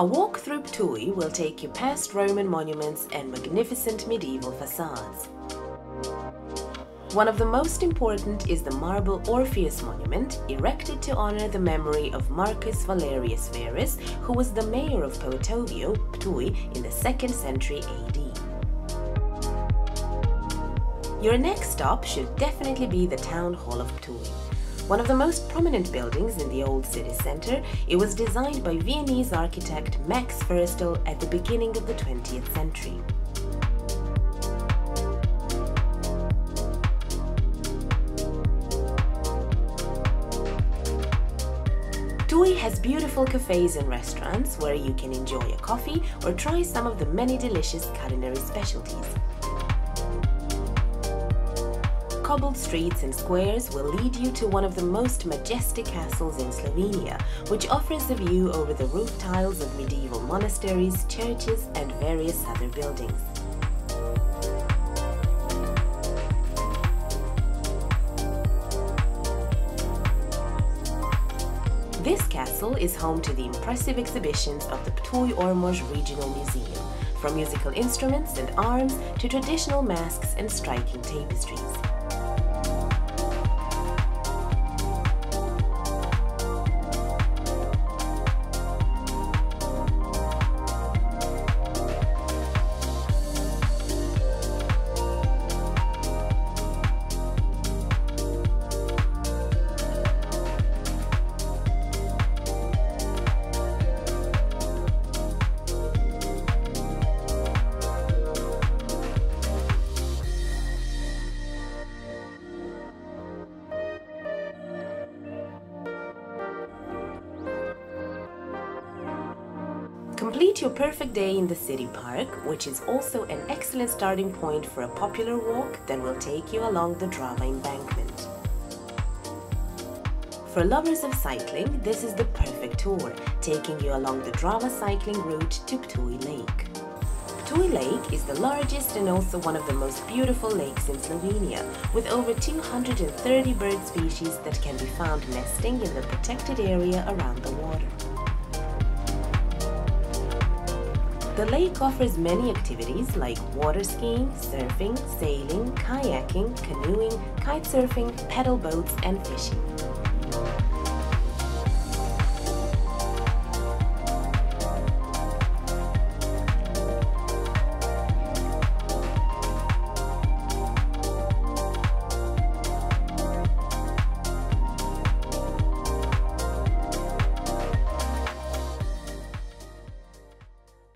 A walk through Ptuj will take you past Roman monuments and magnificent medieval facades. One of the most important is the marble Orpheus monument, erected to honor the memory of Marcus Valerius Verus, who was the mayor of Poetovio, Ptuj, in the 2nd century AD. Your next stop should definitely be the Town Hall of Ptuj. One of the most prominent buildings in the old city center, it was designed by Viennese architect Max Ferstel at the beginning of the 20th century. Ptuj has beautiful cafes and restaurants where you can enjoy a coffee or try some of the many delicious culinary specialties. Cobbled streets and squares will lead you to one of the most majestic castles in Slovenia, which offers a view over the roof tiles of medieval monasteries, churches and various other buildings. This castle is home to the impressive exhibitions of the Ptuj Ormož Regional Museum, from musical instruments and arms to traditional masks and striking tapestries. Complete your perfect day in the city park, which is also an excellent starting point for a popular walk that will take you along the Drava embankment. For lovers of cycling, this is the perfect tour, taking you along the Drava cycling route to Ptuj Lake. Ptuj Lake is the largest and also one of the most beautiful lakes in Slovenia, with over 230 bird species that can be found nesting in the protected area around the water. The lake offers many activities like water skiing, surfing, sailing, kayaking, canoeing, kite surfing, pedal boats and fishing.